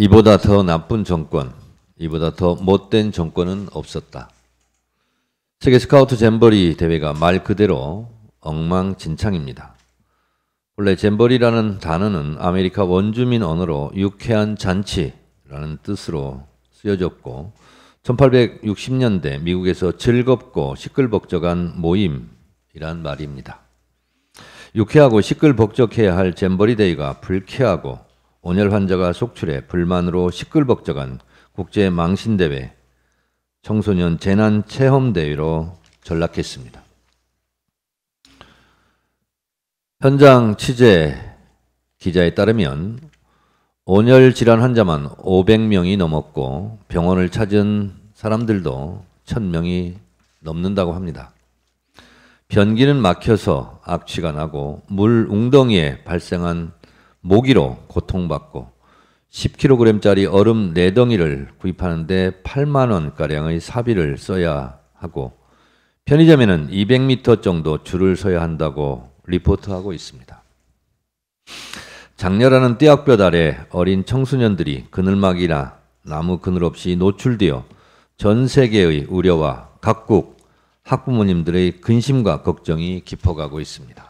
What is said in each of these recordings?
이보다 더 나쁜 정권, 이보다 더 못된 정권은 없었다. 세계 스카우트 잼버리 대회가 말 그대로 엉망진창입니다. 원래 잼버리라는 단어는 아메리카 원주민 언어로 유쾌한 잔치라는 뜻으로 쓰여졌고 1860년대 미국에서 즐겁고 시끌벅적한 모임이란 말입니다. 유쾌하고 시끌벅적해야 할 잼버리 대회가 불쾌하고 온열 환자가 속출해 불만으로 시끌벅적한 국제 망신대회 청소년 재난 체험 대회로 전락했습니다. 현장 취재 기자에 따르면 온열 질환 환자만 500명이 넘었고 병원을 찾은 사람들도 1000명이 넘는다고 합니다. 변기는 막혀서 악취가 나고 물 웅덩이에 발생한 모기로 고통받고 10kg짜리 얼음 4덩이를 구입하는데 8만 원가량의 사비를 써야 하고 편의점에는 200m 정도 줄을 서야 한다고 리포트하고 있습니다. 장렬하는 떼약볕 아래 어린 청소년들이 그늘막이나 나무 그늘 없이 노출되어 전 세계의 우려와 각국 학부모님들의 근심과 걱정이 깊어가고 있습니다.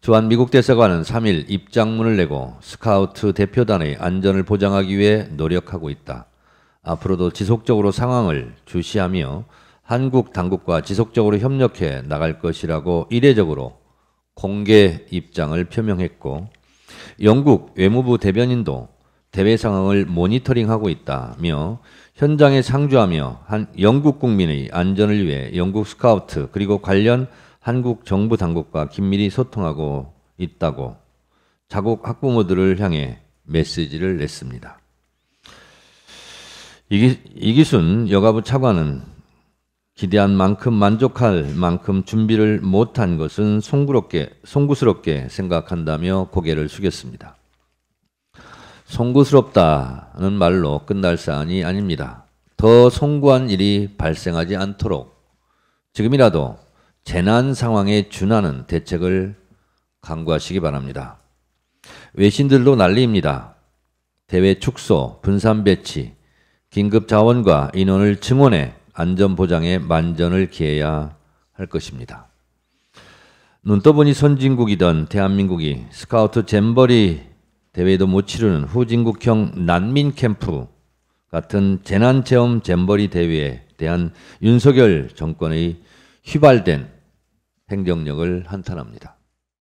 주한 미국 대사관은 3일 입장문을 내고 스카우트 대표단의 안전을 보장하기 위해 노력하고 있다. 앞으로도 지속적으로 상황을 주시하며 한국 당국과 지속적으로 협력해 나갈 것이라고 이례적으로 공개 입장을 표명했고 영국 외무부 대변인도 대외 상황을 모니터링하고 있다며 현장에 상주하며 한 영국 국민의 안전을 위해 영국 스카우트 그리고 관련 한국 정부 당국과 긴밀히 소통하고 있다고 자국 학부모들을 향해 메시지를 냈습니다. 이기, 이기순 여가부 차관은 기대한 만큼 만족할 만큼 준비를 못한 것은 송구롭게, 송구스럽게 생각한다며 고개를 숙였습니다. 송구스럽다는 말로 끝날 사안이 아닙니다. 더 송구한 일이 발생하지 않도록 지금이라도 재난 상황에 준하는 대책을 강구하시기 바랍니다. 외신들도 난리입니다. 대외 축소, 분산 배치, 긴급 자원과 인원을 증원해 안전 보장에 만전을 기해야 할 것입니다. 눈 떠보니 선진국이던 대한민국이 스카우트 잼버리 대회도 못 치르는 후진국형 난민 캠프 같은 재난체험 잼버리 대회에 대한 윤석열 정권의 휘발된 행정력을 한탄합니다.